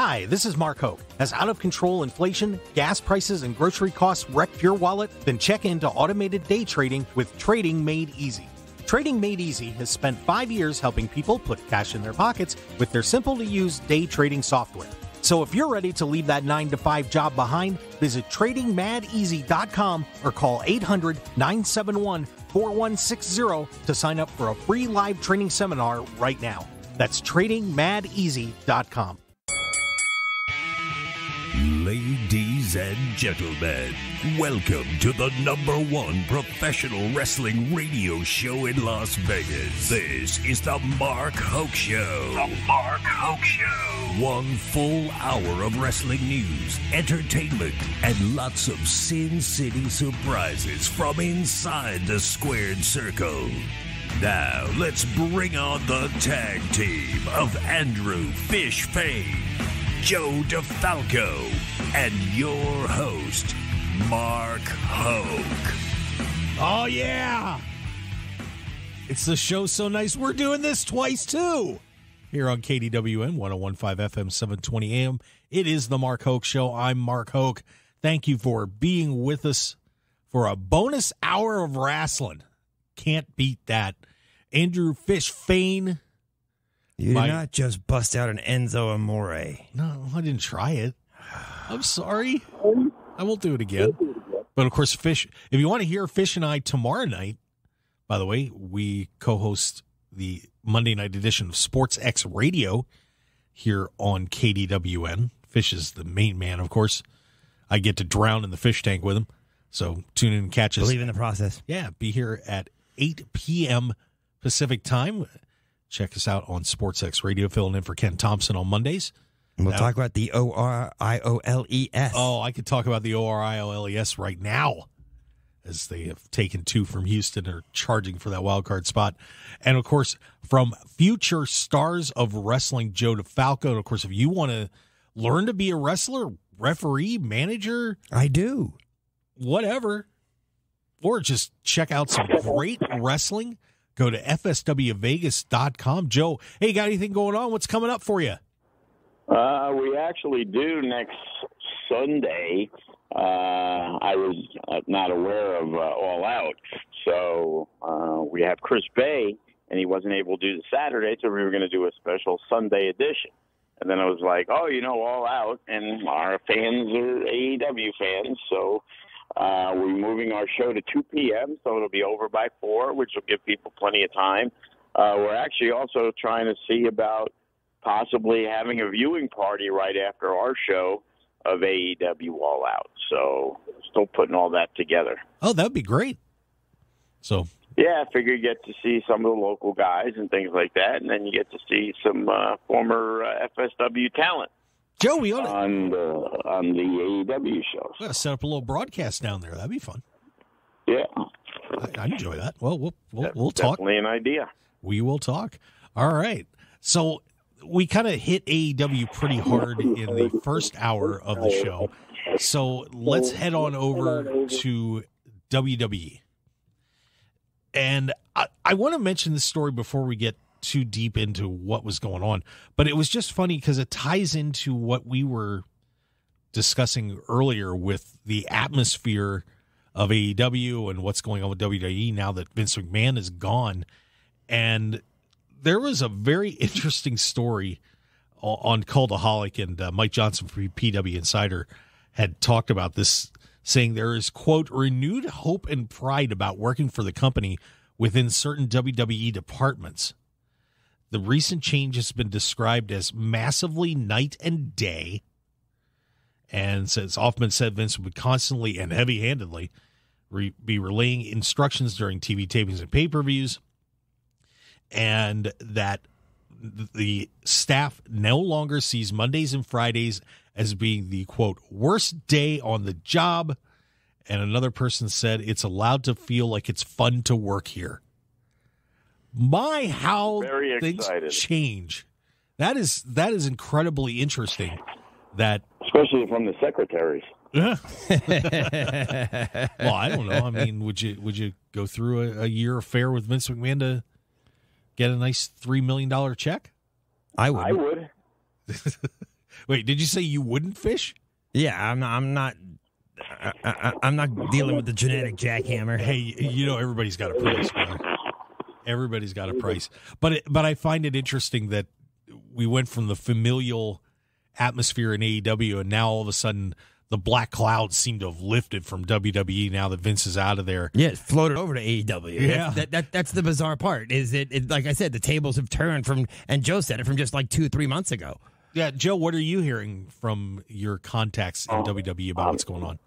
Hi, this is Mark Hoke. As out of control inflation, gas prices, and grocery costs wrecked your wallet? Then check into automated day trading with Trading Made Easy. Trading Made Easy has spent five years helping people put cash in their pockets with their simple to use day trading software. So if you're ready to leave that 9 to 5 job behind, visit tradingmadeasy.com or call 800 971 4160 to sign up for a free live training seminar right now. That's tradingmadeasy.com. Ladies and gentlemen, welcome to the number one professional wrestling radio show in Las Vegas. This is the Mark Hoke Show. The Mark Hoke Show. One full hour of wrestling news, entertainment, and lots of Sin City surprises from inside the squared circle. Now, let's bring on the tag team of Andrew Fish Fain, Joe DeFalco, and your host, Mark Hoke. Oh, yeah. It's the show so nice. We're doing this twice, too. Here on KDWN 1015 FM 720 AM. It is the Mark Hoke Show. I'm Mark Hoke. Thank you for being with us for a bonus hour of wrestling. Can't beat that. Andrew Fish Fain. You My- did not just bust out an Enzo Amore. No, I didn't try it. I'm sorry. Um, I won't do it again. But of course, Fish, if you want to hear Fish and I tomorrow night, by the way, we co host the Monday night edition of Sports X Radio here on KDWN. Fish is the main man, of course. I get to drown in the fish tank with him. So tune in and catch us. Believe in the process. Yeah, be here at 8 p.m. Pacific time. Check us out on Sports X Radio, filling in for Ken Thompson on Mondays. We'll Now- talk about the O R I O L E S. Oh, I could talk about the ORIOLES E right now as they have taken two from Houston and are charging for that wild card spot. And of course, from future stars of wrestling, Joe DeFalco. And of course, if you want to learn to be a wrestler, referee, manager, I do. whatever, or just check out some great wrestling, go to fswvegas.com. Joe, hey, got anything going on? What's coming up for you? Uh, we actually do next Sunday. Uh, I was uh, not aware of uh, All Out, so uh, we have Chris Bey, and he wasn't able to do the Saturday, so we were going to do a special Sunday edition. And then I was like, oh, you know, All Out, and our fans are AEW fans, so uh, we're moving our show to 2 p.m., so it'll be over by 4, which will give people plenty of time. Uh, we're actually also trying to see about possibly having a viewing party right after our show of AEW All Out. So still putting all that together. Oh, that would be great. So Yeah, I figure you get to see some of the local guys and things like that, and then you get to see some uh, former uh, FSW talent Joe, we ought to, on the on the AEW ought to set up a little broadcast down there. That'd be fun. Yeah, I, I enjoy that. Well, we'll we'll, that's we'll talk. Definitely an idea. We will talk. All right. So we kind of hit AEW pretty hard in the first hour of the show. So let's head on over to WWE. And I, I want to mention this story before we get too deep into what was going on, but it was just funny because it ties into what we were discussing earlier with the atmosphere of AEW and what's going on with WWE now that Vince McMahon is gone. And there was a very interesting story on Cultaholic, and uh, Mike Johnson from PW Insider had talked about this, saying there is, quote, renewed hope and pride about working for the company within certain WWE departments. The recent change has been described as massively night and day. And since Hoffman said Vince would constantly and heavy handedly re- be relaying instructions during TV tapings and pay per views, and that the staff no longer sees Mondays and Fridays as being the quote worst day on the job. And another person said it's allowed to feel like it's fun to work here. My how things change. That is that is incredibly interesting. That Especially from the secretaries. well, I don't know. I mean, would you would you go through a, a year affair with Vince McMahon to get a nice three million dollar check? I would. I would. Wait, did you say you wouldn't fish? Yeah, I'm not. I'm not. I, I, I'm not dealing with the genetic jackhammer. Hey, you know everybody's got a price, brother. Everybody's got a price, but it, but I find it interesting that we went from the familial atmosphere in AEW, and now all of a sudden the black clouds seem to have lifted from WWE. Now that Vince is out of there, Yeah, it's floated over to AEW. Yeah. that, that that's the bizarre part. Is it, it? Like I said, the tables have turned from, and Joe said it from just like two, three months ago. yeah. Joe, what are you hearing from your contacts in Oh, WWE about what's going on?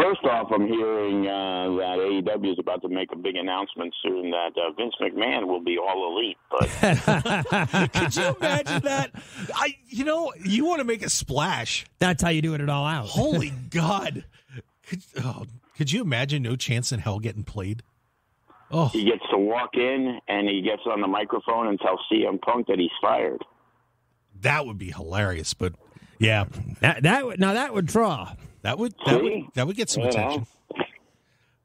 First off, I'm hearing uh, that AEW is about to make a big announcement soon that uh, Vince McMahon will be all elite. But Could you imagine that? I, you know, you want to make a splash. That's how you do it it all out. Holy God! Could, oh, could you imagine no chance in hell getting played? Oh, he gets to walk in and he gets on the microphone and tell CM Punk that he's fired. that would be hilarious. But yeah, That that would now that would draw. That would that would that would get some You know? attention.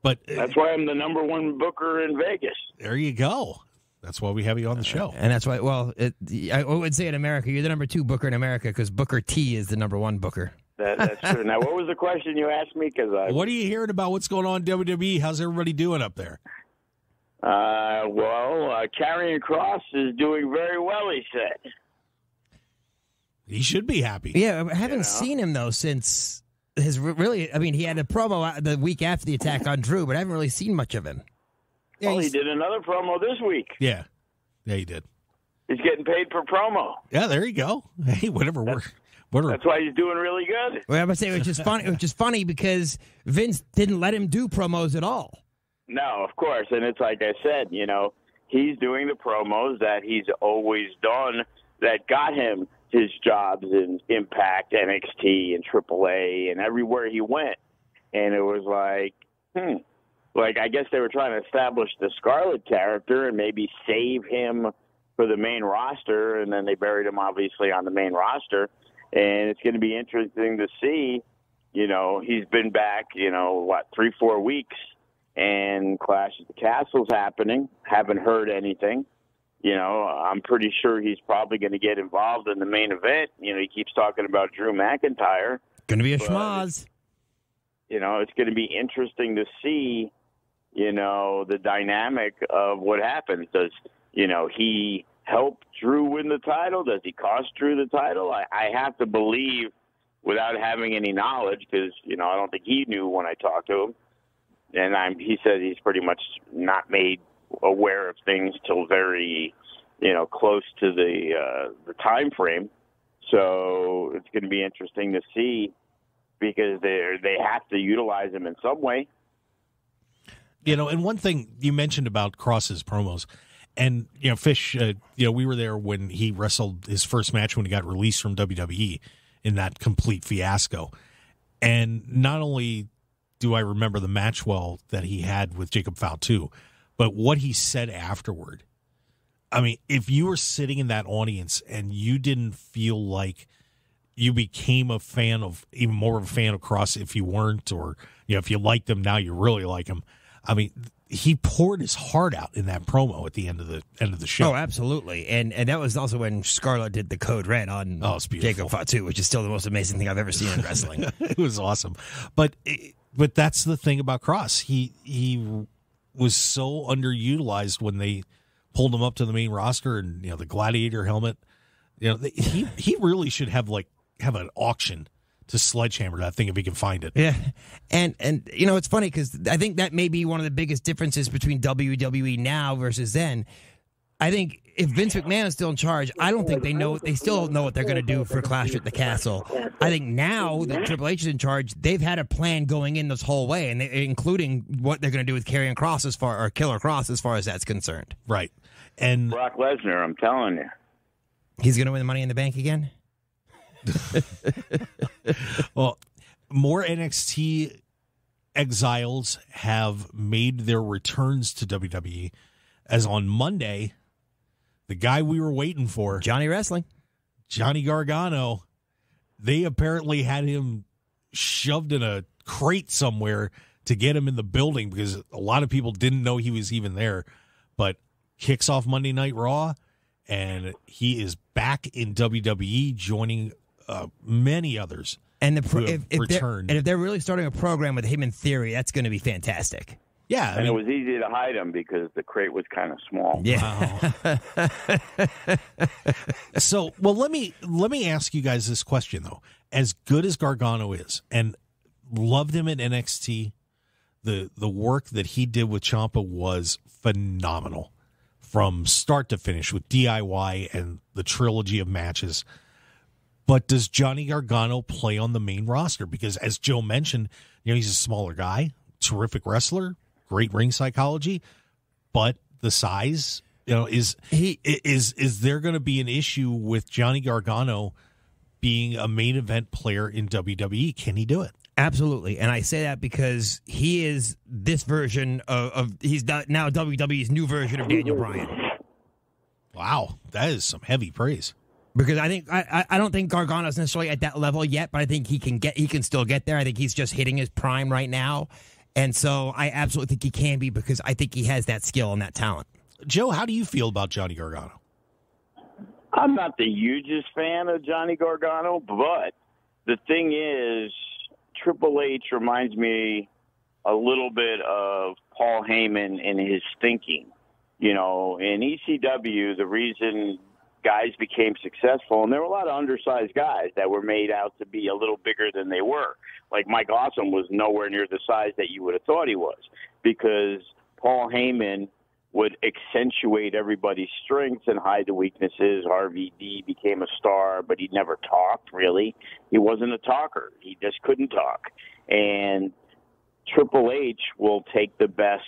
But uh, That's why I'm the number one booker in Vegas. there you go. That's why we have you on the show. And that's why, well, it, I would say in America, you're the number two booker in America because Booker T is the number one booker. That, that's true. now, what was the question you asked me? Because I, What are you hearing about what's going on in WWE? How's everybody doing up there? uh, well, uh, Karrion Kross is doing very well. He said. He should be happy. Yeah, I haven't know? seen him though since his really. I mean, he had a promo the week after the attack on Drew, but I haven't really seen much of him. Yeah, well, he did another promo this week. yeah, yeah, he did. He's getting paid per promo. Yeah, there you go. Hey, whatever works. Whatever. That's why he's doing really good. Well, I would say it was just funny. It was just funny because Vince didn't let him do promos at all. No, of course. And it's like I said, you know, he's doing the promos that he's always done that got him his jobs in Impact, NXT, and AAA, and everywhere he went. And it was like, hmm. Like, I guess they were trying to establish the Scarlett character and maybe save him for the main roster. And then they buried him, obviously, on the main roster. And it's going to be interesting to see. You know, he's been back, you know, what, three, four weeks and Clash at the Castle's happening. Haven't heard anything. You know, I'm pretty sure he's probably going to get involved in the main event. You know, he keeps talking about Drew McIntyre. Going to be a But- schmoz. You know, it's going to be interesting to see, you know, the dynamic of what happens. Does, you know, he help Drew win the title? Does he cost Drew the title? I, I have to believe without having any knowledge because, you know, I don't think he knew when I talked to him. And I'm, he said he's pretty much not made aware of things till very, you know, close to the uh, the time frame. So it's going to be interesting to see because they they have to utilize him in some way. You know, and one thing you mentioned about Kross's promos, and you know, Fish. Uh, you know, we were there when he wrestled his first match when he got released from WWE in that complete fiasco. And not only do I remember the match well that he had with Jacob Fatu, but what he said afterward. I mean, if you were sitting in that audience and you didn't feel like you became a fan of even more of a fan of Kross if you weren't, or you know, if you liked him now you really like him. I mean, he poured his heart out in that promo at the end of the end of the show. Oh, absolutely. And and that was also when Scarlett did the code red on Oh. Jacob Fatu, which is still the most amazing thing I've ever seen in wrestling. it was awesome. But but that's the thing about Kross. He he was so underutilized when they pulled him up to the main roster and you know the gladiator helmet. You know, he he really should have like have an auction to sledgehammer that thing if he can find it. Yeah, and and you know it's funny because I think that may be one of the biggest differences between WWE now versus then. I think if Vince McMahon is still in charge, I don't think they know. They still don't know what they're going to do for Clash at the Castle. I think now that Triple H is in charge, they've had a plan going in this whole way, and they, including what they're going to do with Karrion Kross as far or Killer Kross as far as that's concerned. Right. And Brock Lesnar, I'm telling you. He's going to win the Money in the Bank again. Well, more NXT exiles have made their returns to WWE. As on Monday, the guy we were waiting for, Johnny Wrestling. Johnny Gargano, they apparently had him shoved in a crate somewhere to get him in the building because a lot of people didn't know he was even there. But kicks off Monday Night Raw, and he is back in WWE, joining uh, many others. And the pro- if, if returned. and if they're really starting a program with him in theory, that's going to be fantastic. Yeah, I And it was easy to hide him because the crate was kind of small. Yeah. so well let me let me ask you guys this question though as good as gargano is and loved him at nxt the the work that he did with Ciampa was phenomenal from start to finish with diy and the trilogy of matches but does johnny gargano play on the main roster because as joe mentioned you know he's a smaller guy terrific wrestler great ring psychology but the size you know is He- is is there going to be an issue with Johnny Gargano being a main event player in WWE? Can he do it? Absolutely, and I say that because he is this version of, of he's now WWE's new version of Daniel Bryan. Wow, that is some heavy praise. Because I think I, I- I don't think Gargano's necessarily at that level yet, but I think he can get he can still get there. I think he's just hitting his prime right now, and so I absolutely think he can be because I think he has that skill and that talent. Joe, how do you feel about Johnny Gargano? I'm not the hugest fan of Johnny Gargano, but the thing is, Triple H reminds me a little bit of Paul Heyman in his thinking. You know, in ECW, the reason guys became successful, and there were a lot of undersized guys that were made out to be a little bigger than they were. Like Mike Awesome was nowhere near the size that you would have thought he was because Paul Heyman would accentuate everybody's strengths and hide the weaknesses. RVD became a star, but he never talked really. He wasn't a talker. He just couldn't talk. And Triple H will take the best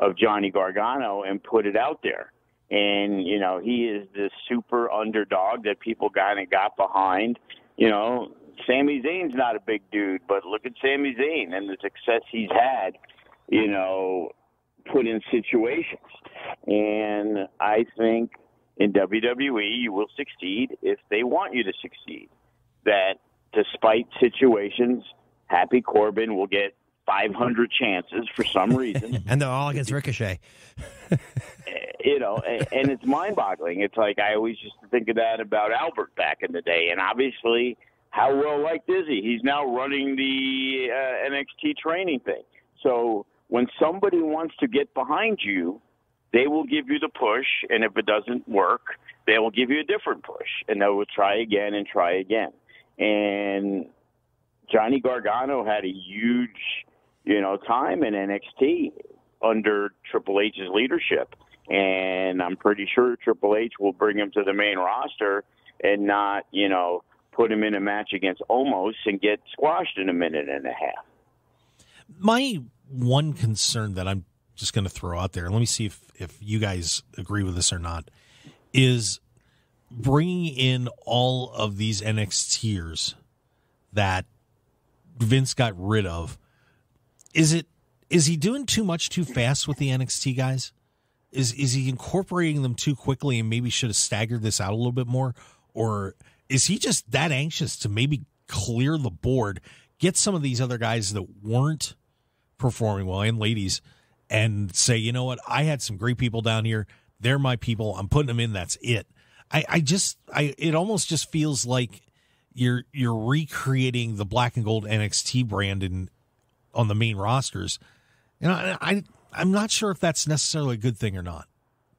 of Johnny Gargano and put it out there. And, you know, he is the super underdog that people kind of got behind. You know, Sami Zayn's not a big dude, but look at Sami Zayn and the success he's had, you know, put in situations. And I think in WWE you will succeed if they want you to succeed. That despite situations, Happy Corbin will get 500 chances for some reason. And they're all against Ricochet. you know, and, it's mind-boggling. It's like I always used to think of that about Albert back in the day, and obviously, how well liked is he? He's now running the uh, NXT training thing. So when somebody wants to get behind you, they will give you the push, and if it doesn't work, they will give you a different push, and they will try again and try again. And Johnny Gargano had a huge, you know, time in NXT under Triple H's leadership. And I'm pretty sure Triple H will bring him to the main roster and not, you know, put him in a match against Omos and get squashed in a minute and a half. My one concern that I'm just going to throw out there, let me see if, if you guys agree with this or not, is bringing in all of these NXTers that Vince got rid of. Is it is he doing too much too fast with the NXT guys? Is is he incorporating them too quickly and maybe should have staggered this out a little bit more? Or is he just that anxious to maybe clear the board, get some of these other guys that weren't performing well and ladies and say, you know what, I had some great people down here. They're my people. I'm putting them in. That's it. I, I just I it almost just feels like you're you're recreating the black and gold NXT brand in on the main rosters. And I, I I'm not sure if that's necessarily a good thing or not.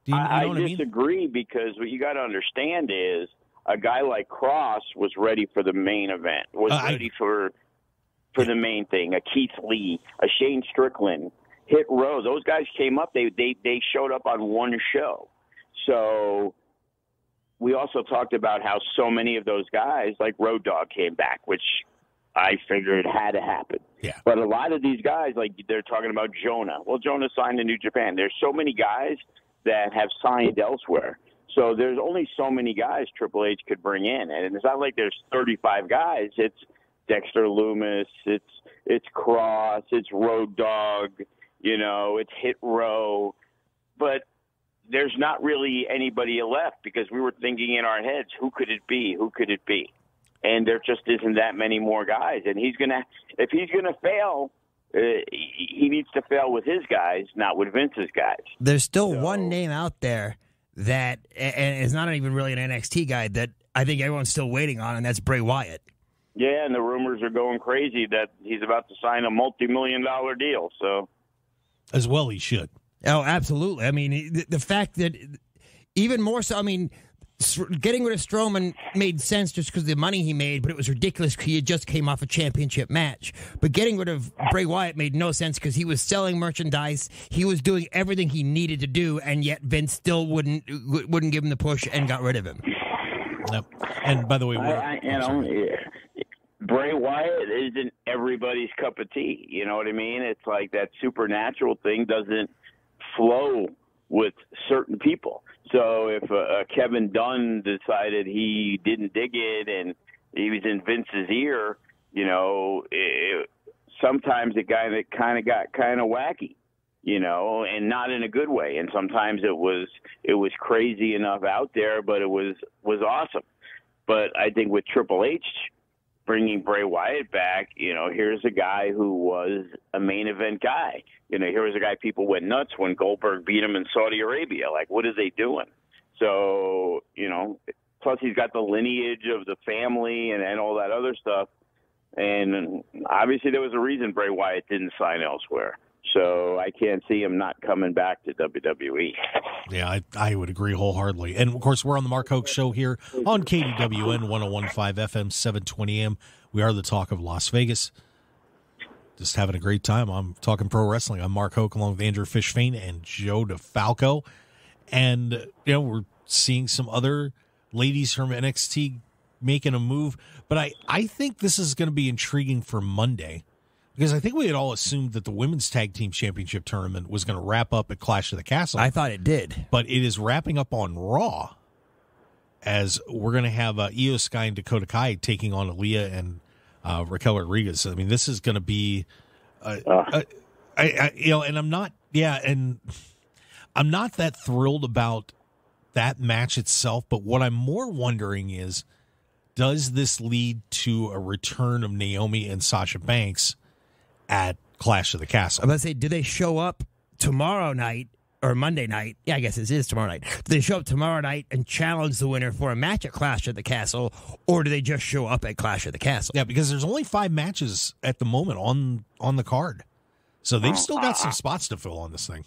Do you, you know I, what I I mean? disagree because what you got to understand is a guy like Kross was ready for the main event, was Uh, I- ready for for the main thing. A Keith Lee, a Shane Strickland, Hit Row. Those guys came up. They they they showed up on one show. So we also talked about how so many of those guys, like Road Dog, came back, which I figured it had to happen. Yeah. But a lot of these guys, like they're talking about Jonah. Well, Jonah signed in New Japan. There's so many guys that have signed elsewhere. So there's only so many guys Triple H could bring in, and it's not like there's 35 guys. It's Dexter Lumis, it's it's Kross, it's Road Dog, you know, it's Hit Row, but there's not really anybody left because we were thinking in our heads, who could it be? Who could it be? And there just isn't that many more guys. And he's gonna, if he's gonna fail, uh, he he needs to fail with his guys, not with Vince's guys. There's still So- one name out there that, and it's not even really an NXT guy that I think everyone's still waiting on, and that's Bray Wyatt. Yeah, and the rumors are going crazy that he's about to sign a multi-million dollar deal. So, as well, he should. Oh, absolutely. I mean, the, the fact that even more so. I mean, getting rid of Strowman made sense just because of the money he made, but it was ridiculous. because He had just came off a championship match. But getting rid of Bray Wyatt made no sense because he was selling merchandise, he was doing everything he needed to do, and yet Vince still wouldn't wouldn't give him the push and got rid of him. Yep. And by the way, I, I, you know, Bray Wyatt isn't everybody's cup of tea. You know what I mean? It's like that supernatural thing doesn't flow with certain people. So if uh, uh, Kevin Dunn decided he didn't dig it and he was in Vince's ear, you know, it, sometimes it kind of kind of got kind of wacky, you know, and not in a good way. And sometimes it was it was crazy enough out there, but it was was awesome. But I think with Triple H bringing Bray Wyatt back, you know, here's a guy who was a main event guy. You know, here was a guy people went nuts when Goldberg beat him in Saudi Arabia. Like, what are they doing? So, you know, plus he's got the lineage of the family and, and all that other stuff. And obviously, there was a reason Bray Wyatt didn't sign elsewhere. So I can't see him not coming back to WWE. Yeah, I, I would agree wholeheartedly. And of course, we're on the Mark Hoke Show here on KDWN 1015 FM 720 AM. We are the talk of Las Vegas. Just having a great time. I'm talking pro wrestling. I'm Mark Hoke along with Andrew Fishfane and Joe DeFalco. And, you know, we're seeing some other ladies from NXT making a move. But I, I think this is going to be intriguing for Monday because I think we had all assumed that the women's tag team championship tournament was going to wrap up at Clash of the Castle. I thought it did, but it is wrapping up on Raw. As we're going to have uh, Iyo Sky and Dakota Kai taking on Aliyah and uh, Raquel Rodriguez. I mean, this is going to be, uh, uh. I, I, you know, and I'm not, yeah, and I'm not that thrilled about that match itself. But what I'm more wondering is, does this lead to a return of Naomi and Sasha Banks? At Clash of the Castle. I'm going to say, do they show up tomorrow night or Monday night? Yeah, I guess it is tomorrow night. Do they show up tomorrow night and challenge the winner for a match at Clash of the Castle, or do they just show up at Clash of the Castle? Yeah, because there's only five matches at the moment on on the card, so they've still got some spots to fill on this thing.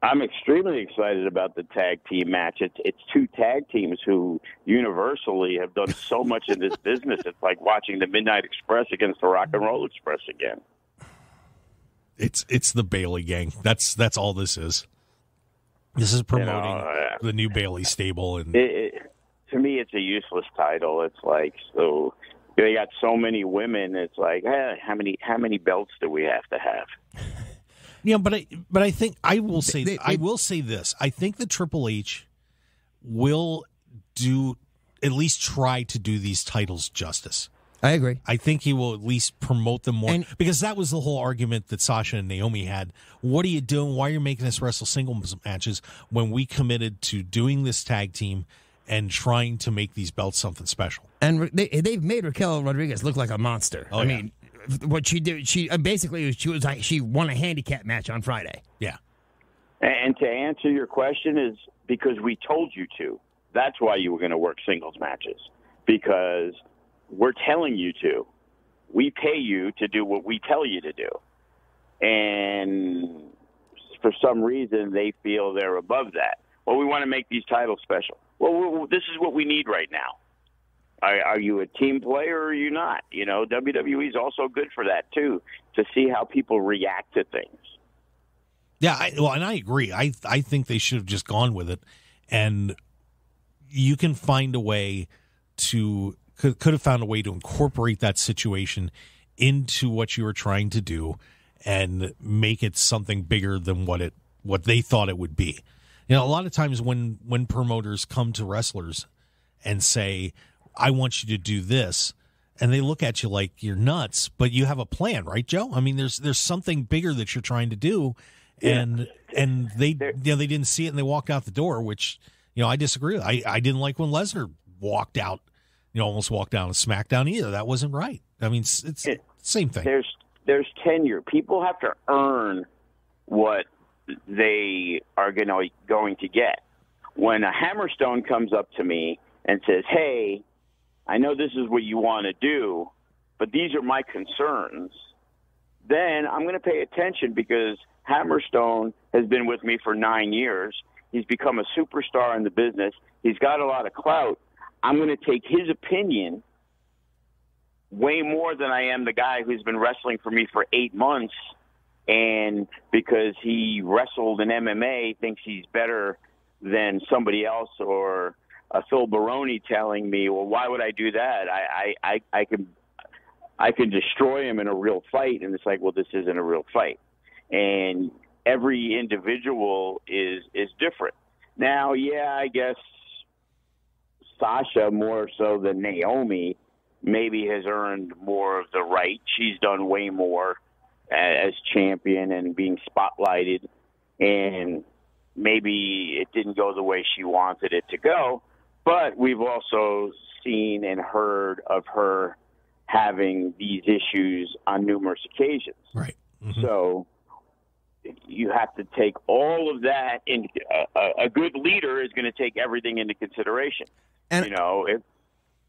I'm extremely excited about the tag team match. It's it's two tag teams who universally have done so much in this business. It's like watching the Midnight Express against the Rock and Roll Express again. It's it's the Bayley gang. That's that's all this is. This is promoting you know, uh, the new Bayley stable, and it, it, to me, it's a useless title. It's like so they got so many women. It's like eh, how many how many belts do we have to have? Yeah, but I but I think I will say they, they, I will say this. I think the Triple H will do at least try to do these titles justice. I agree. I think he will at least promote them more and, because that was the whole argument that Sasha and Naomi had. What are you doing? Why are you making us wrestle singles matches when we committed to doing this tag team and trying to make these belts something special? And they, they've made Raquel Rodriguez look like a monster. Oh, I yeah. mean, what she did, she uh, basically she was like she won a handicap match on Friday. Yeah. And to answer your question is because we told you to. That's why you were going to work singles matches because we're telling you to. We pay you to do what we tell you to do. And for some reason, they feel they're above that. Well, we want to make these titles special. Well, this is what we need right now. Are, are you a team player or are you not? You know, WWE is also good for that too, to see how people react to things. Yeah, I, well, and I agree. I I think they should have just gone with it, and you can find a way to could, could have found a way to incorporate that situation into what you were trying to do and make it something bigger than what it what they thought it would be. You know, a lot of times when when promoters come to wrestlers and say, "I want you to do this," and they look at you like you're nuts, but you have a plan, right, Joe? I mean, there's there's something bigger that you're trying to do, and yeah. and they you know they didn't see it and they walked out the door, which you know I disagree. I I didn't like when Lesnar walked out you almost walk down a SmackDown either. That wasn't right. I mean, it's, it's it, same thing. There's there's tenure. People have to earn what they are going to going to get. When a Hammerstone comes up to me and says, "Hey, I know this is what you want to do, but these are my concerns, then I'm going to pay attention because Hammerstone has been with me for nine years. He's become a superstar in the business. He's got a lot of clout. I'm going to take his opinion way more than I am the guy who's been wrestling for me for eight months. And because he wrestled in MMA, thinks he's better than somebody else, or a Phil Baroni telling me, "Well, why would I do that? I, I, I, I can, I can destroy him in a real fight." And it's like, well, this isn't a real fight, and every individual is is different. Now, yeah, I guess Sasha more so than Naomi maybe has earned more of the right. She's done way more as champion and being spotlighted, and maybe it didn't go the way she wanted it to go. But we've also seen and heard of her having these issues on numerous occasions. Right. Mm-hmm. So you have to take all of that in a, a good leader is going to take everything into consideration. And you know, if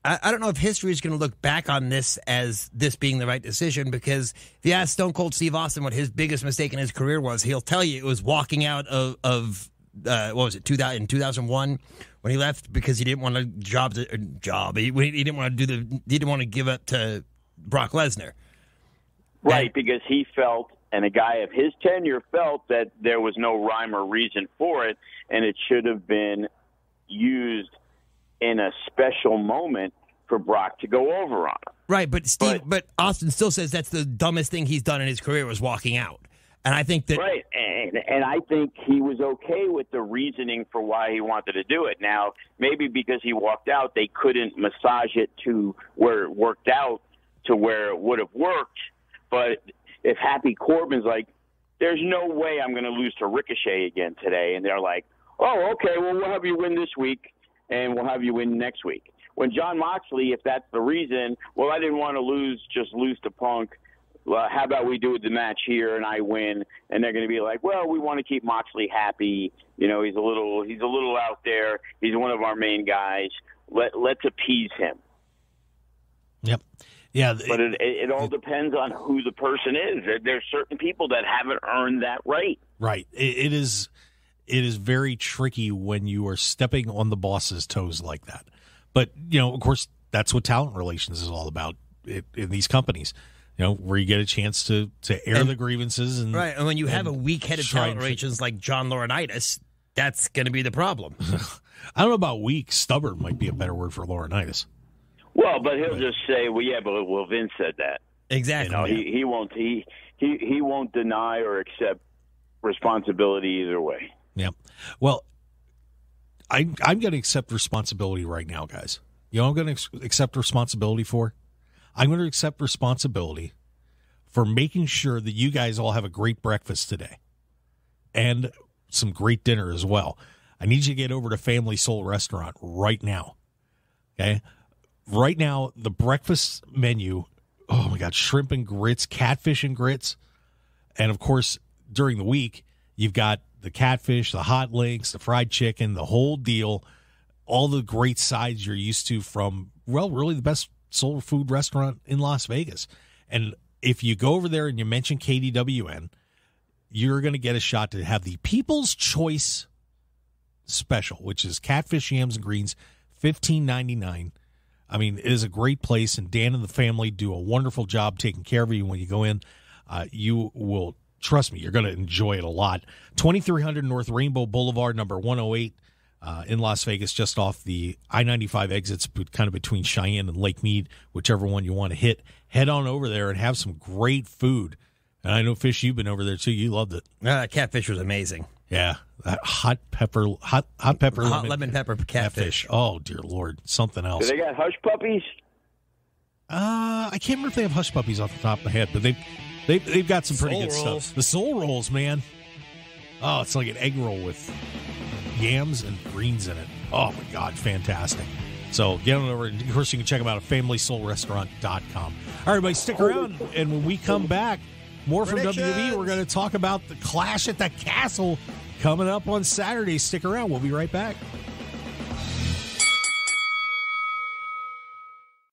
I, I don't know if history is going to look back on this as this being the right decision because if you ask Stone Cold Steve Austin what his biggest mistake in his career was, he'll tell you it was walking out of, of uh, what was it, 2000, in 2001 when he left because he didn't want to job to, job. He, he didn't want to do the he didn't want to give up to Brock Lesnar. right because he felt and a guy of his tenure felt that there was no rhyme or reason for it and it should have been used in a special moment for Brock to go over on. him. Right, but Steve, But- but Austin still says that's the dumbest thing he's done in his career was walking out. And I think that Right, and and I think he was okay with the reasoning for why he wanted to do it. Now, maybe because he walked out, they couldn't massage it to where it worked out to where it would have worked. But if Happy Corbin's like, "There's no way I'm going to lose to Ricochet again today," and they're like, "Oh, okay, well we'll have you win this week, and we'll have you win next week." When Jon Moxley, if that's the reason, well, I didn't want to lose, just lose to Punk well, how about we do the match here and I win? And they're going to be like, well, we want to keep Moxley happy. You know, he's a little, he's a little out there. He's one of our main guys. Let let's appease him. Yep. Yeah. th- But it, it, it all depends on who the person is. There- There's certain people that haven't earned that right. Right. It, it is. It is very tricky when you are stepping on the boss's toes like that. But you know, of course, that's what talent relations is all about in, in these companies. You know, where you get a chance to to air And- the grievances and right, and when you have a weak-headed try talent and relations like John Laurinaitis, that's going to be the problem. I don't know about weak. Stubborn might be a better word for Laurinaitis. Well, but he'll just say, well, yeah, but well, Vince said that. exactly. You know, he he won't he he he won't deny or accept responsibility either way. Yeah. Well, I I'm going to accept responsibility right now, guys. You know, what I'm going to accept responsibility for. I'm going to accept responsibility for making sure that you guys all have a great breakfast today, and some great dinner as well. I need you to get over to Family Soul Restaurant right now. Okay, right now the breakfast menu. Oh my God, shrimp and grits, catfish and grits, and of course during the week you've got the catfish, the hot links, the fried chicken, the whole deal, all the great sides you're used to from well, really the best soul food restaurant in Las Vegas. And if you go over there and you mention KDWN, you're going to get a shot to have the People's Choice special, which is catfish, yams, and greens, fifteen ninety nine. I mean, it is a great place, and Dan and the family do a wonderful job taking care of you when you go in. Uh, you will trust me, you're going to enjoy it a lot. Twenty three hundred North Rainbow Boulevard, number one hundred eight. Uh, in Las Vegas, just off the I 95 exits, but kind of between Cheyenne and Lake Mead, whichever one you want to hit. Head on over there and have some great food. And I know, Fish, you've been over there too. You loved it. Uh, catfish was amazing. Yeah, that hot pepper, hot hot pepper, Hot lemon pepper catfish. Oh dear lord, something Do else. they got hush puppies? Uh, I can't remember if they have hush puppies off the top of my head, but they they they've got some pretty Soul good rolls. stuff. The soul rolls, man. Oh, it's like an egg roll with yams and greens in it. Oh my god, fantastic. So get on over. and Of course, you can check them out at FamilySoulRestaurant.com. All right, everybody, stick around, and when we come back, more from WWE. We're going to talk about the Clash at the Castle coming up on Saturday. Stick around. We'll be right back.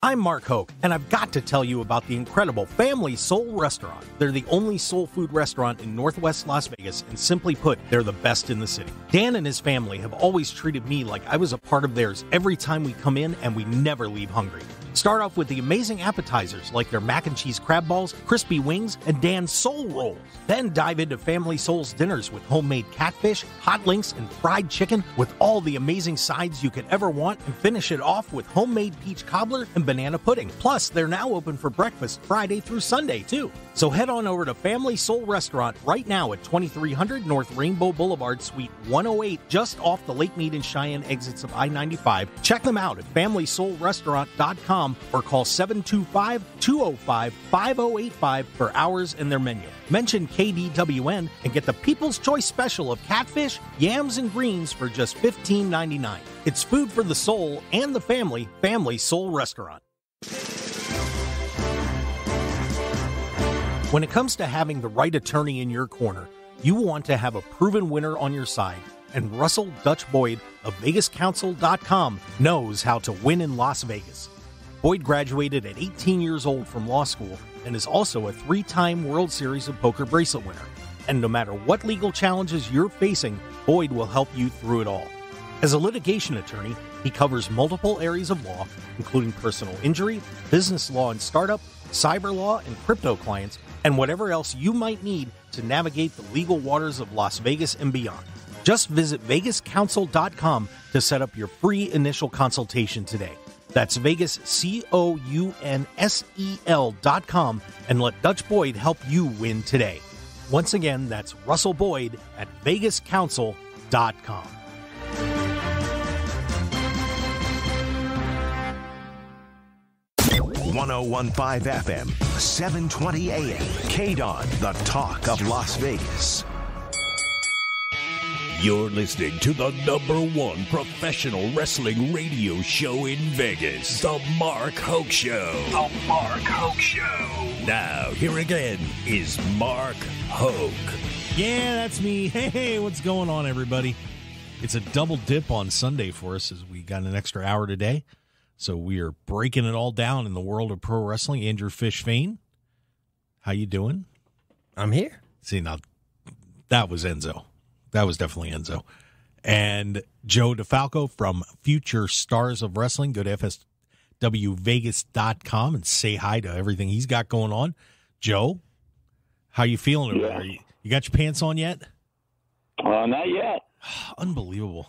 I'm Mark Hoke, and I've got to tell you about the incredible Family Soul Restaurant. They're the only soul food restaurant in Northwest Las Vegas, and simply put, they're the best in the city. Dan and his family have always treated me like I was a part of theirs every time we come in, and we never leave hungry. Start off with the amazing appetizers like their mac and cheese crab balls, crispy wings, and Dan's soul rolls. Then dive into Family Soul's dinners with homemade catfish, hot links, and fried chicken with all the amazing sides you could ever want, and finish it off with homemade peach cobbler and banana pudding. Plus, they're now open for breakfast Friday through Sunday, too. So head on over to Family Soul Restaurant right now at 2300 North Rainbow Boulevard, Suite 108, just off the Lake Mead and Cheyenne exits of I 95. Check them out at FamilySoulRestaurant.com or call 725 205 5085 for hours and their menu. Mention KDWN and get the People's Choice Special of catfish, yams, and greens for just $15.99. It's food for the soul and the family, Family Soul Restaurant. When it comes to having the right attorney in your corner, you want to have a proven winner on your side. And Russell Dutch Boyd of VegasCounsel.com knows how to win in Las Vegas. Boyd graduated at 18 years old from law school and is also a three time World Series of Poker bracelet winner. And no matter what legal challenges you're facing, Boyd will help you through it all. As a litigation attorney, he covers multiple areas of law, including personal injury, business law and startup, cyber law, and crypto clients, and whatever else you might need to navigate the legal waters of Las Vegas and beyond. Just visit VegasCounsel.com to set up your free initial consultation today. That's Vegas, C O U N S E L.com, and let Dutch Boyd help you win today. Once again, that's Russell Boyd at VegasCounsel.com. One zero one five FM, seven twenty AM. KDON, the talk of Las Vegas. You're listening to the number one professional wrestling radio show in Vegas, The Mark Hoke Show. The Mark Hoke Show. Now, here again is Mark Hoke. Yeah, that's me. Hey, hey, what's going on, everybody? It's a double dip on Sunday for us as we got an extra hour today. So we are breaking it all down in the world of pro wrestling. Andrew Fish Fain, how you doing? I'm here. See, now that was Enzo. That was definitely Enzo. And Joe DeFalco from Future Stars of Wrestling. Go to FSWVegas.com and say hi to everything he's got going on. Joe, how you feeling Yeah. there? You, you got your pants on yet? Uh, not yet. Unbelievable.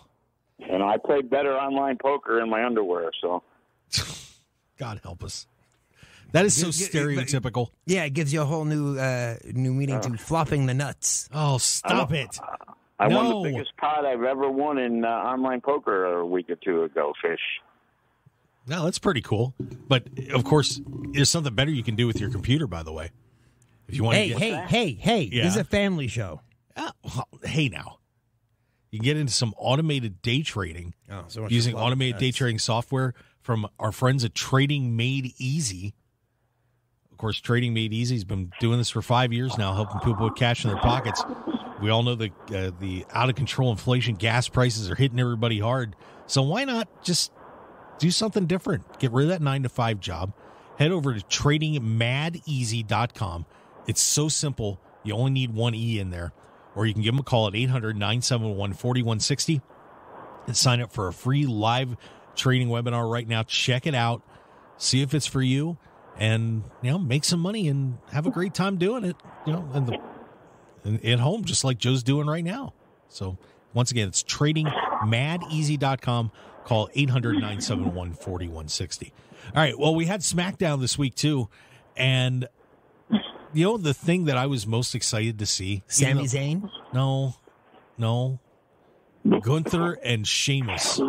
And I play better online poker in my underwear, so God help us. That is so You- you- stereotypical. Yeah, it gives you a whole new uh, new meaning to flopping the nuts. Oh, stop it. I won No. the biggest pot I've ever won in uh, online poker a week or two ago. Fish. No, that's pretty cool. But of course, there's something better you can do with your computer, by the way. If you want Hey, to get, hey, hey, hey! This is a family show. Ah, well, hey now. You can get into some automated day trading Oh, so using for flopping automated day trading software from our friends at Trading Made Easy. Of course, Trading Made Easy has been doing this for five years now, helping people with cash in their pockets. We all know the uh, the out of control inflation, gas prices are hitting everybody hard. So why not just do something different? Get rid of that nine to five job. Head over to tradingmadeasy.com. It's so simple. You only need one E in there. Or you can give them a call at 800 971 4160 and sign up for a free live trading webinar right now. Check it out. See if it's for you and you know make some money and have a great time doing it you know and the and at home just like joe's doing right now. So once again it's tradingmadeasy.com call 800-971-4160 all right. Well we had smackdown this week too. And you know the thing that i was most excited to see Sami Zayn. no. No. Gunther and Sheamus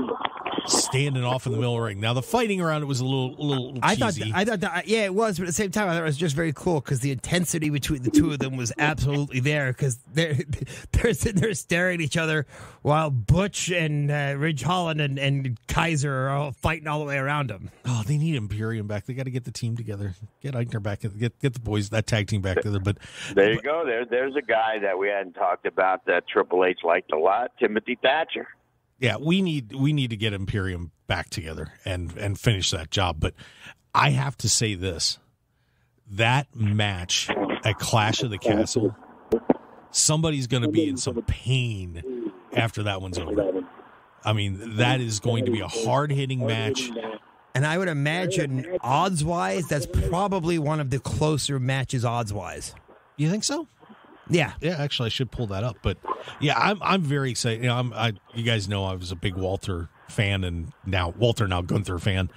standing off in the middle of the ring now the fighting around it was a little a little I thought, cheesy. I thought, that, yeah, it was, but at the same time, I thought it was just very cool because the intensity between the two of them was absolutely there. Because they're they're sitting there staring at each other while Butch and uh, Ridge Holland and, and Kaiser are all fighting all the way around them. Oh, they need Imperium back. They got to get the team together. Get Aichner back. Get get the boys that tag team back together. But There you go. There, there's a guy that we hadn't talked about that Triple H liked a lot, Timothy Thatcher. Yeah, we need we need to get Imperium back together and and finish that job. But I have to say this: that match at Clash of the Castle, somebody's going to be in some pain after that one's over. I mean, that is going to be a hard hitting match. And I would imagine odds wise, that's probably one of the closer matches odds wise. You think so? Yeah. Yeah, actually, I should pull that up. But yeah, I'm I'm very excited. You know, I'm I you guys know I was a big Walter fan, and now Walter now Gunther fan,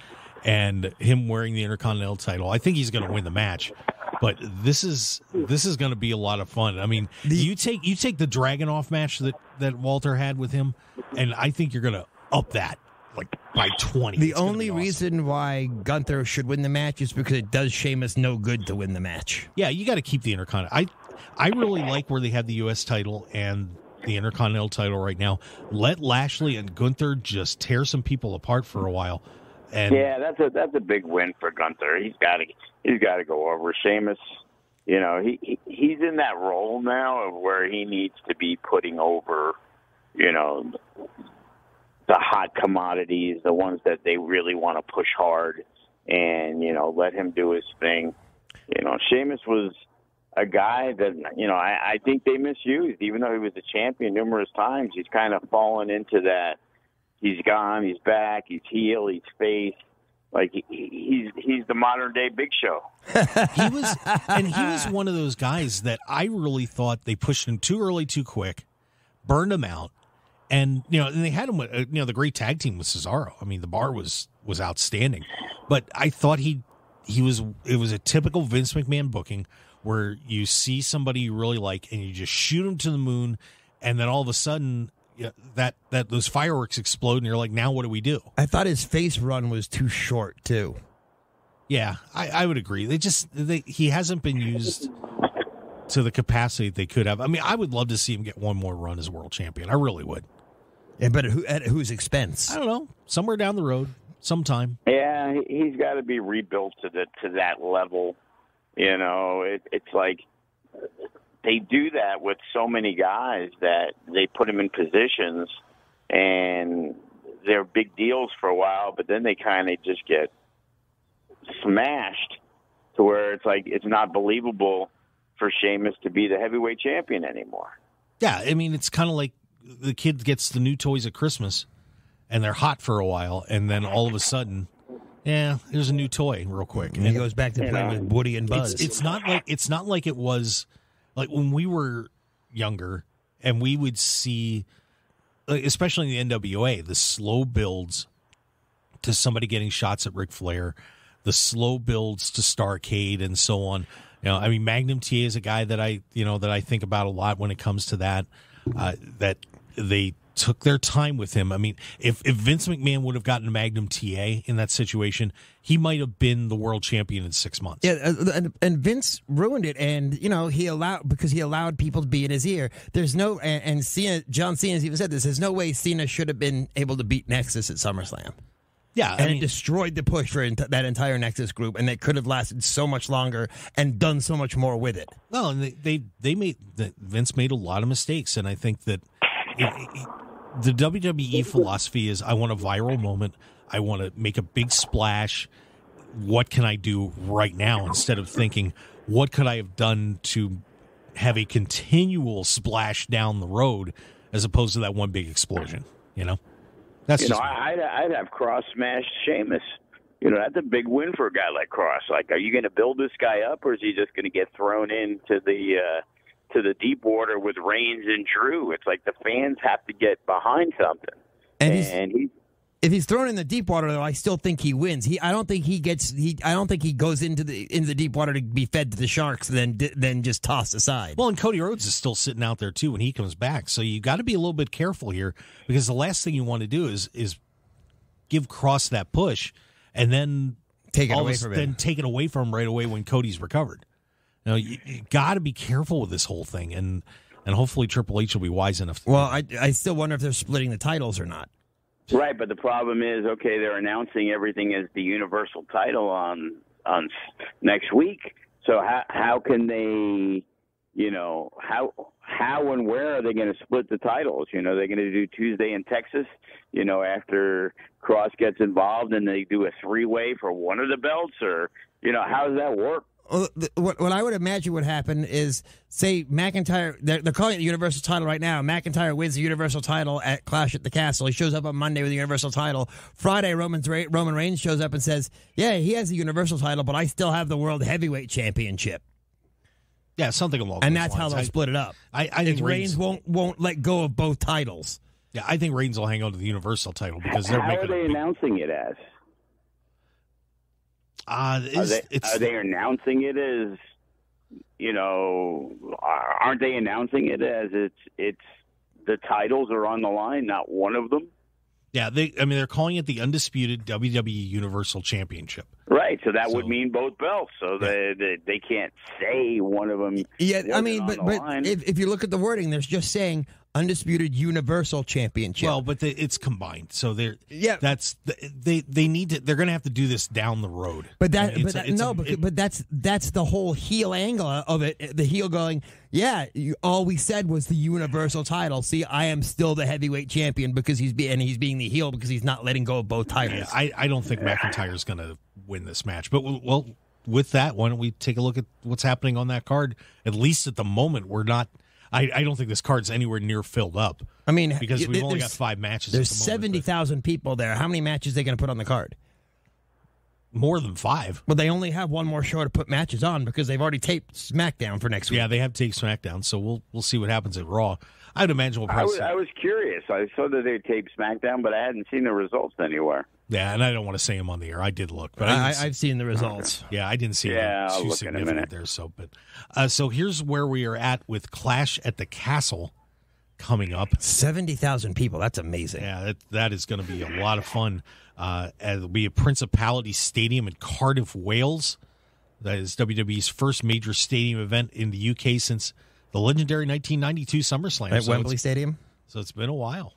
and him wearing the Intercontinental title. I think he's going to win the match. But this is this is going to be a lot of fun. I mean, you take you take the Dragon off match that that Walter had with him, and I think you're going to up that like by twenty. The It's only awesome. reason why Gunther should win the match is because it does Sheamus no good to win the match. Yeah, you got to keep the Intercontinental. I I really like where they have the U.S. title and the Intercontinental title right now. Let Lashley and Gunther just tear some people apart for a while. And Yeah, that's a that's a big win for Gunther. He's got to he's got to go over Sheamus. You know, he, he he's in that role now of where he needs to be putting over, you know, the hot commodities, the ones that they really want to push hard, and you know, let him do his thing. You know, Sheamus was a guy that you know I, I think they misused, even though he was a champion numerous times. He's kind of fallen into that. He's gone. He's back. He's heel. He's face. Like he, he's he's the modern day Big Show. he was and he was one of those guys that I really thought they pushed him too early, too quick, burned him out, and you know, and they had him with uh, you know the great tag team with Cesaro. I mean, the bar was was outstanding, but I thought he he was it was a typical Vince McMahon booking where you see somebody you really like and you just shoot them to the moon, and then all of a sudden. Yeah, that that those fireworks explode and you're like, now what do we do? I thought his face run was too short too. Yeah, I, I would agree. They just they, he hasn't been used to the capacity they could have. I mean, I would love to see him get one more run as world champion. I really would. Yeah, but who, at whose expense? I don't know, somewhere down the road, sometime. Yeah, he- he's got to be rebuilt to the to that level. You know, it, it's like they do that with so many guys that they put them in positions and they're big deals for a while, but then they kind of just get smashed to where it's like it's not believable for Sheamus to be the heavyweight champion anymore. Yeah, I mean, it's kind of like the kid gets the new toys at Christmas, and they're hot for a while, and then all of a sudden, yeah, here's a new toy, real quick. And he goes back to playing with Woody and Buzz. It's, it's not like it's not like it was like when we were younger and we would see, like, especially in the NWA, the slow builds to somebody getting shots at Ric Flair, the slow builds to Starcade, and so on. You know, I mean, Magnum TA is a guy that I you know that I think about a lot when it comes to that. Uh, that they took their time with him. I mean, if if Vince McMahon would have gotten Magnum TA in that situation, he might have been the world champion in six months. Yeah, uh, and, and Vince ruined it, and you know he allowed because he allowed people to be in his ear. There's no, and, and Cena, John Cena's even said this. There's no way Cena should have been able to beat Nexus at SummerSlam, Yeah, I and mean, it destroyed the push for that entire Nexus group, and it could have lasted so much longer and done so much more with it. well, and they they, they made Vince made a lot of mistakes, and I think that it, it- the WWE philosophy is I want a viral moment, I want to make a big splash. What can I do right now instead of thinking what could I have done to have a continual splash down the road as opposed to that one big explosion? You know, that's You know, I, I'd, I'd have Kross smash Sheamus. You know, that's a big win for a guy like Kross. Like, are you going to build this guy up, or is he just going to get thrown into the uh, to the deep water with Reigns and Drew? It's like the fans have to get behind something. And he's, And he, if he's thrown in the deep water, though, I still think he wins. He, I don't think he gets. He, I don't think he goes into the into the deep water to be fed to the sharks, and then then just tossed aside. Well, and Cody Rhodes is still sitting out there too when he comes back. So you got to be a little bit careful here because the last thing you want to do is is give Kross that push and then Take it away a- from then take it away from him right away when Cody's recovered. Now you, you got to be careful with this whole thing, and and hopefully Triple H will be wise enough. To Well, I, I still wonder if they're splitting the titles or not. right, but the problem is, okay, they're announcing everything as the Universal title on on next week. So how how can they you know, how how and where are they going to split the titles? You know, they're going to do Tuesday in Texas. You know, after Kross gets involved, and they do a three way for one of the belts, or you know, how does that work? Well, what, what I would imagine would happen is, say McIntyre, they're, they're calling it the Universal title right now. McIntyre wins the Universal title at Clash at the Castle. He shows up on Monday with the Universal title. Friday, Roman's, Roman Reigns shows up and says, "Yeah, he has the Universal title, but I still have the World Heavyweight Championship." Yeah, something along. And those that's how they'll I- split it up. I, I think Reigns Reigns. won't won't let go of both titles. Yeah, I think Reigns will hang on to the Universal title because they're How making. are they a big, announcing it as? Uh, Are they, it's are they announcing it as, you know, are- aren't they announcing it as it's it's the titles are on the line, not one of them? yeah. They I mean they're calling it the undisputed WWE Universal Championship. Right, so that would mean both belts. So they, they they can't say one of them. Yeah, I mean, but but if, if you look at the wording, there's just saying undisputed Universal Championship. Well, but they, it's combined, so they're Yeah. That's they they need to. They're going to have to do this down the road. But that, It's but that, it's a- no, but, it- but that's that's the whole heel angle of it. The heel going, yeah. You, all we said was the universal title. See, I am still the heavyweight champion because he's be, and he's being the heel because he's not letting go of both titles. Yeah, I, I don't think McIntyre's going to win this match. But well- well, with that, why don't we take a look at what's happening on that card? At least at the moment, we're not. I, I don't think this card's anywhere near filled up I mean, because we've only got five matches. There's at the moment, seventy thousand people there. How many matches are they going to put on the card? more than five. Well, they only have one more show to put matches on because they've already taped SmackDown for next week. Yeah, they have to take SmackDown, so we'll we'll see what happens at Raw. I'd imagine we'll I probably. was, I was curious. I saw that they taped SmackDown, but I hadn't seen the results anywhere. Yeah, and I don't want to say him on the air. I did look, but I I, see, I've seen the results. Yeah, I didn't see Yeah, it I'll too look in a significant there. So, but uh, so here's where we are at with Clash at the Castle coming up. Seventy thousand people. That's amazing. Yeah, that that is going to be a lot of fun. Uh, it'll be at Principality Stadium in Cardiff, Wales. That is WWE's first major stadium event in the UK since the legendary 1992 SummerSlam. At so Wembley Stadium. so it's been a while.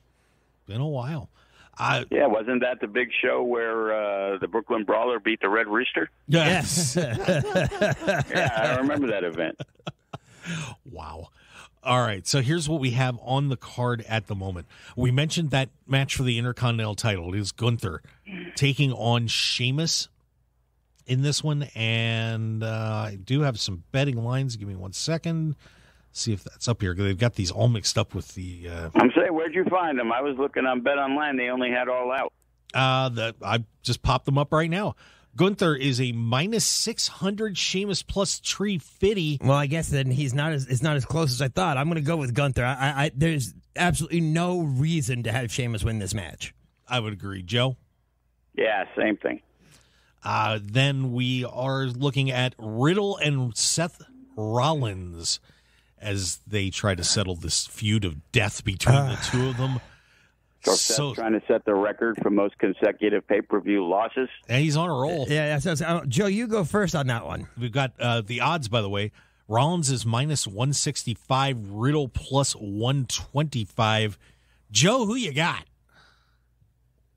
Been a while. Uh, Yeah, wasn't that the big show where uh, the Brooklyn Brawler beat the Red Rooster? yes. Yeah, I remember that event. Wow. All right. So here's what we have on the card at the moment. We mentioned that match for the Intercontinental title. It is Gunther taking on Sheamus in this one. And uh, I do have some betting lines. Give me one second. See if that's up here. They've got these all mixed up with the. Uh, I'm saying, where'd you find them? I was looking on Bet Online. They only had all out. uh, the, I just popped them up right now. Gunther is a minus 600 Sheamus plus Tree Fitty. Well, I guess then he's not as it's not as close as I thought. I'm going to go with Gunther. I, I, I there's absolutely no reason to have Sheamus win this match. I would agree. Joe? Yeah, same thing. Uh, then we are looking at Riddle and Seth Rollins as they try to settle this feud of death between the two of them. So, So trying to set the record for most consecutive pay per view losses. and he's on a roll. Yeah, that's, that's, Joe, you go first on that one. We've got uh, the odds, by the way. Rollins is minus 165, Riddle plus 125. Joe, who you got?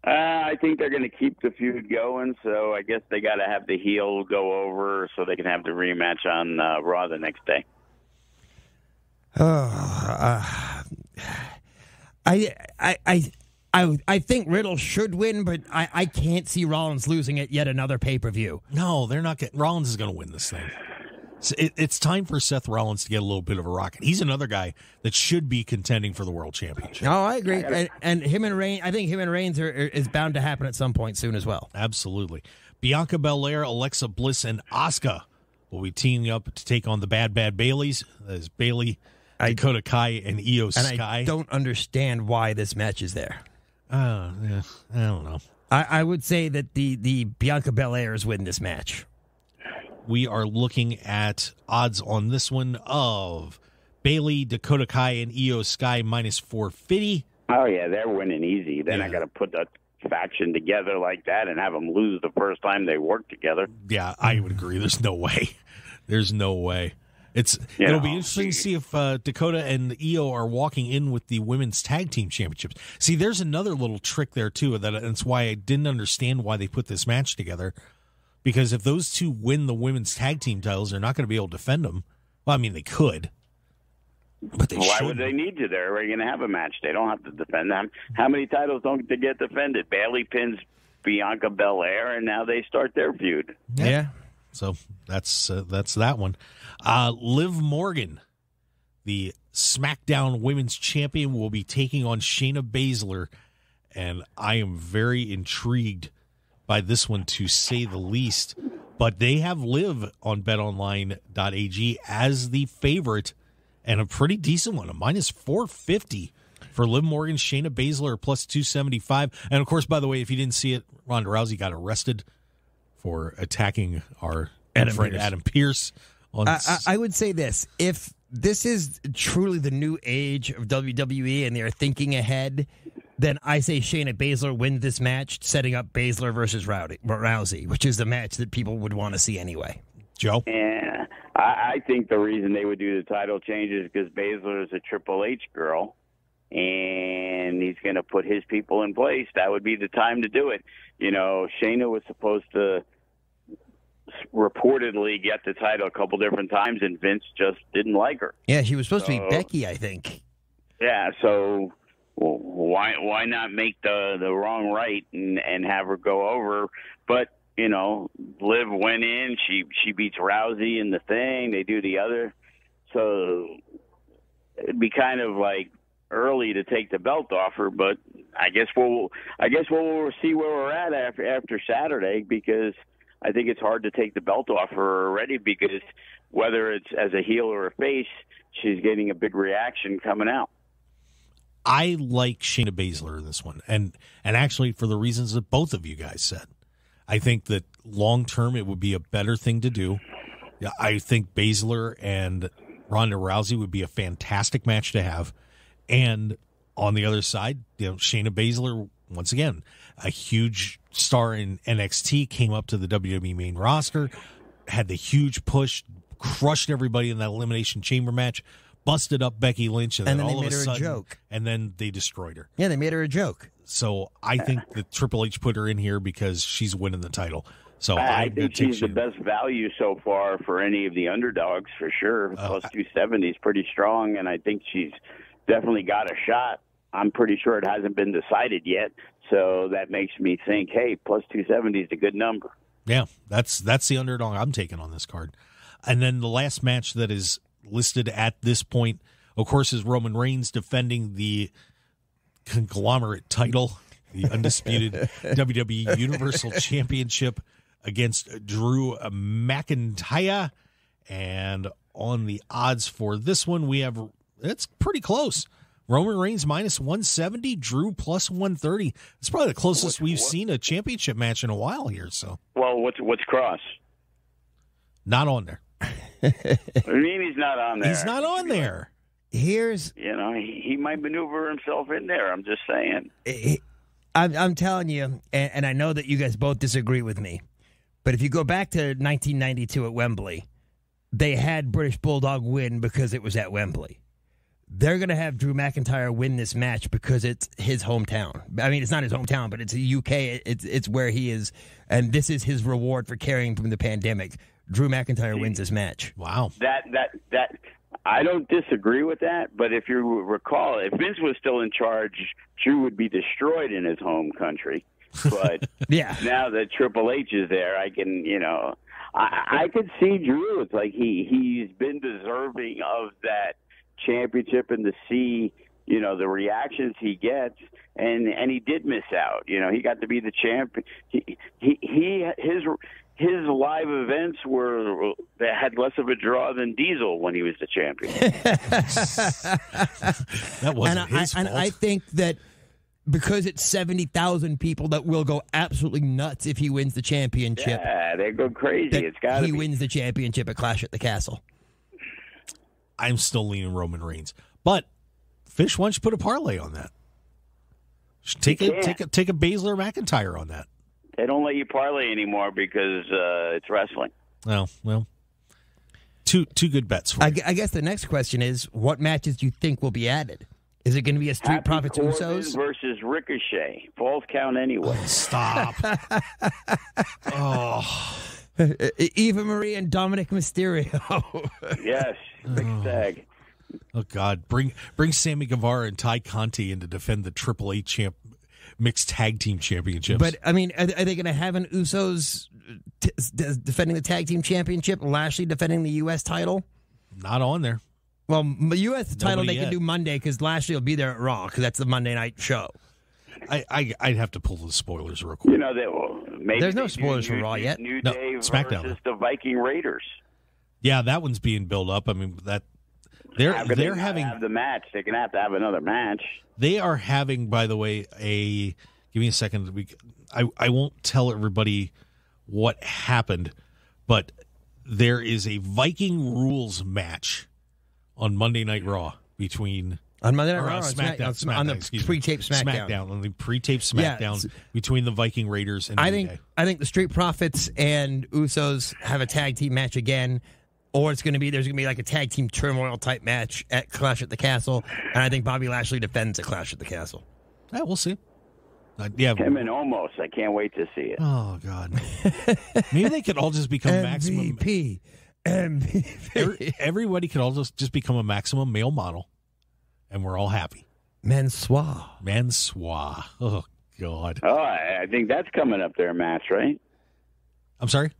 Uh, I think they're going to keep the feud going, so I guess they got to have the heel go over so they can have the rematch on uh, Raw the next day. I, I, I, I, I think Riddle should win, but I, I can't see Rollins losing it yet another pay per view. No, they're not getting. Rollins is going to win this thing. It's, it, it's time for Seth Rollins to get a little bit of a rocket. He's another guy that should be contending for the world championship. No, I agree, and, and him and Reigns. I think him and Reigns are, is bound to happen at some point soon as well. Absolutely. Bianca Belair, Alexa Bliss, and Asuka will be teaming up to take on the Bad Bad Bayleys. That is Bayley, Dakota Kai, and Io And Sky. I don't understand why this match is there. Uh, yeah, I don't know. I, I would say that the the Bianca Belairs win this match. We are looking at odds on this one of Bayley, Dakota Kai, and Io Sky minus 450. Oh yeah, they're winning easy. They're Yeah. not going to put the faction together like that and have them lose the first time they work together. Yeah, I would agree. There's no way. There's no way. It's Yeah. it'll be interesting to see if uh, Dakota and Io are walking in with the women's tag team championships. See, there's another little trick there too. That that's why I didn't understand why they put this match together. Because if those two win the women's tag team titles, they're not going to be able to defend them. Well, I mean, they could, But they Why should. would they need to? They're already going to have a match. They don't have to defend them. How many titles don't they get defended? Bayley pins Bianca Belair, and now they start their feud. Yeah. So that's uh, that's that one. Uh, Liv Morgan, the SmackDown Women's Champion, will be taking on Shayna Baszler, and I am very intrigued by this one to say the least. But they have Liv on BetOnline.ag as the favorite, and a pretty decent one, a minus four fifty for Liv Morgan, Shayna Baszler plus two seventy five. And of course, by the way, if you didn't see it, Ronda Rousey got arrested for attacking our Adam friend Pearce. Adam Pearce on I, I, I would say this: if this is truly the new age of WWE and they are thinking ahead, then I say Shayna Baszler wins this match, setting up Baszler versus Rowdy, Rousey, which is the match that people would want to see anyway. Joe. And I, I think the reason they would do the title change is because Baszler is a Triple H girl, and he's going to put his people in place. That would be the time to do it. You know, Shayna was supposed to reportedly get the title a couple different times, and Vince just didn't like her. Yeah, she was supposed to be Becky, I think. Yeah, so well, why why not make the the wrong right and and have her go over? But you know, Liv went in. She she beats Rousey in the thing. They do the other. So it'd be kind of like early to take the belt off her. But I guess we'll I guess we'll see where we're at after after Saturday because I think it's hard to take the belt off her already because whether it's as a heel or a face, she's getting a big reaction coming out. I like Shayna Baszler in this one, and and actually for the reasons that both of you guys said, I think that long term it would be a better thing to do. I think Baszler and Ronda Rousey would be a fantastic match to have, and on the other side, you know, Shayna Baszler once again a huge star in NXT came up to the WWE main roster, had the huge push, crushed everybody in that elimination chamber match. Busted up Becky Lynch, and, And then, then they all of made a her a sudden, joke. and then they destroyed her. Yeah, they made her a joke. So I think that Triple H put her in here because she's winning the title. So I I'm think take she's the Shayna. best value so far for any of the underdogs for sure. Oh, Plus 270 is pretty strong, and I think she's definitely got a shot. I'm pretty sure it hasn't been decided yet, so that makes me think, hey, plus 270 is a good number. Yeah, that's that's the underdog I'm taking on this card. And then the last match that is listed at this point, of course, is Roman Reigns defending the conglomerate title, the undisputed WWE Universal Championship against Drew McIntyre. And on the odds for this one, we have it's pretty close. Roman Reigns minus 170, Drew plus 130. It's probably the closest we've seen a championship match in a while here. So Well, what's what's Kross? not on there. I mean, he's not on there. He's not on there. Here's You know, he, he might maneuver himself in there. I'm just saying. Eh, eh, I'm, I'm telling you, and, and I know that you guys both disagree with me, but if you go back to 1992 at Wembley, they had British Bulldog win because it was at Wembley. They're going to have Drew McIntyre win this match because it's his hometown. I mean, it's not his hometown, but it's the UK. It's it's where he is, and this is his reward for carrying from the pandemic. Drew McIntyre wins this match. Wow. that that that I don't disagree with that, but if you recall, if Vince was still in charge, Drew would be destroyed in his home country. But Yeah. now that Triple H is there, I can you know I, I could see Drew. It's like he he's been deserving of that championship and to see you know the reactions he gets and and he did miss out you know he got to be the champ he he, he his his live events were that had less of a draw than Diesel when he was the champion. That wasn't and I, his and. I think that because it's 70,000 people that will go absolutely nuts if he wins the championship. yeah, they go crazy. It's got to he be. wins the championship at Clash at the Castle. I'm still leaning Roman Reigns. But Fish, why don't you put a parlay on that? Take You a can't. take a take a Baszler McIntyre on that. They don't let you parlay anymore because uh, it's wrestling. Well, well, two two good bets for I, you. I guess the next question is what matches do you think will be added? Is it going to be a Street Happy Profits Corbin Usos? versus Ricochet. Falls count anyway. Stop. oh, Eva Marie and Dominic Mysterio. yes, big oh. tag. Oh God, bring bring Sammy Guevara and Tay Conti in to defend the Triple A champ mixed tag team championships. But I mean, are, are they going to have an Usos t- d- defending the tag team championship, Lashley defending the U.S. title? not on there. Well, U.S. title Nobody they yet. can do Monday because Lashley will be there at Raw because that's the Monday night show. I, I I'd have to pull the spoilers real quick. You know that well, maybe There's no they do spoilers for New- Raw yet. New No, Day SmackDown. versus the Viking Raiders. Yeah, that one's being built up. I mean that they're How could they they're not having have the match. They're gonna have to have another match. they are having by the way a give me a second we I I won't tell everybody what happened, but there is a Viking rules match on Monday Night Raw between On Monday Night or, Raw, uh, on SmackDown, on SmackDown, the excuse pre-taped SmackDown. on the pre-taped SmackDown it's- between the Viking Raiders and I think Day. I think the Street Profits and Usos have a tag team match again, or it's going to be there's going to be like a tag team turmoil type match at Clash at the Castle, and I think Bobby Lashley defends at Clash at the Castle. Yeah, we'll see. Uh, yeah. Him and almost. I can't wait to see it. Oh God. Maybe they could all just become maximum. MVP, MVP, Every, everybody could all just just become a maximum male model, and we're all happy. Mansoor. Mansoor. Oh God. Oh, I, I think that's coming up there, Max. Right? I'm sorry.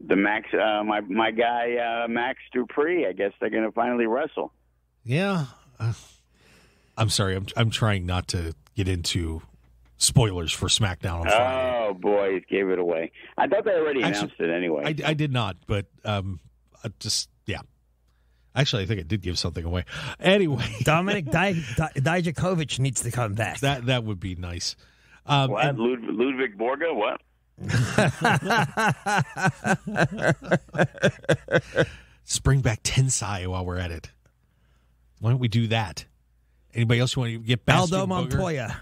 The Max, uh, my my guy uh, Max Dupri. I guess they're gonna finally wrestle. Yeah. Uh, I'm sorry. I'm I'm trying not to get into spoilers for SmackDown on Friday. Oh boy, he gave it away. I thought they already Actually, announced it anyway. I, I did not, but um, I just yeah. Actually, I think I did give something away. Anyway, Dominic Di- Di- Dijakovic needs to come back. that that would be nice. Um, what? and- Lud- Ludwig Borga? What? let's bring back Tensai while we're at it. Why don't we do that? Anybody else want to get back? Aldo Montoya,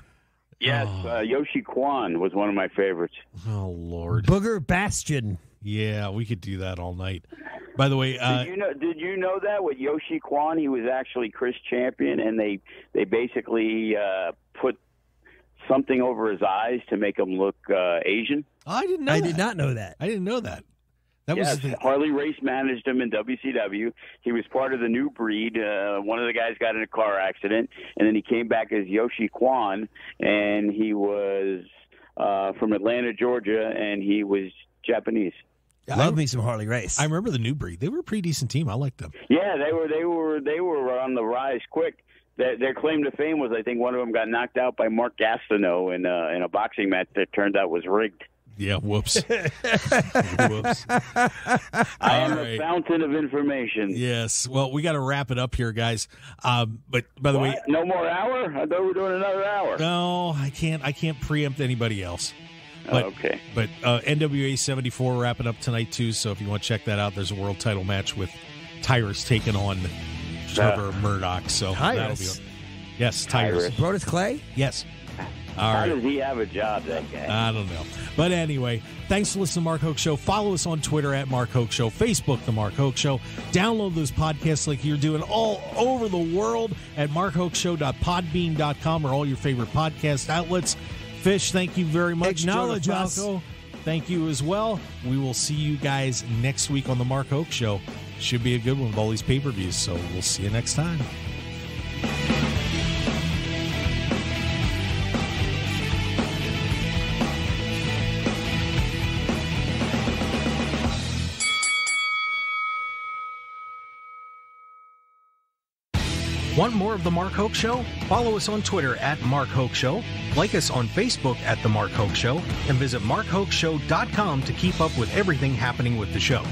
Yes, uh, Yoshi Kwan was one of my favorites. Oh Lord, Booger Bastion. Yeah, we could do that all night. By the way, uh, did you know? Did you know that with Yoshi Kwan, he was actually Chris Champion, and they they basically uh, put something over his eyes to make him look uh, Asian. I didn't know. I that. did not know that. I didn't know that. That yes, was the, Harley Race managed him in WCW. He was part of the new breed. Uh, one of the guys got in a car accident, and then he came back as Yoshi Kwan, and he was uh, from Atlanta, Georgia, and he was Japanese. Love me some Harley Race. I remember the New Breed. They were a pretty decent team. I liked them. Yeah, they were they were they were on the rise quick. Their, their claim to fame was I think one of them got knocked out by Mark Gastineau in uh, in a boxing match that turned out was rigged. Yeah, whoops. whoops. I am All a fountain of information. Yes. Well, we got to wrap it up here, guys. Um, but by the way, no more hour? I thought we were doing another hour. no, I can't. I can't preempt anybody else. But, okay. But uh, NWA 74 wrapping up tonight too. So if you want to check that out, there's a world title match with Tyrus taking on Trevor Murdoch. So that'll Tyrus? be. Yes, Tyrus. Tyrus. Brodus Clay. Yes. All How right. does he have a job, that guy? I don't know. But anyway, thanks for listening to Mark Hoke Show. Follow us on Twitter at Mark Hoke Show, Facebook, The Mark Hoke Show. Download those podcasts like you're doing all over the world at markhokeshow.podbean.com or all your favorite podcast outlets. Fish, thank you very much. Acknowledge us. Thank you as well. We will see you guys next week on The Mark Hoke Show. Should be a good one with all these pay per views. So we'll see you next time. Want more of The Mark Hoke Show? Follow us on Twitter at Mark Hoke Show, like us on Facebook at The Mark Hoke Show, and visit markhokeshow.com to keep up with everything happening with the show.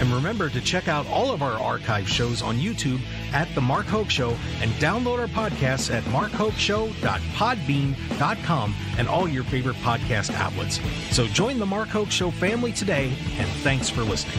And remember to check out all of our archive shows on YouTube at The Mark Hoke Show and download our podcasts at markhokeshow.podbean.com and all your favorite podcast outlets. So join The Mark Hoke Show family today, and thanks for listening.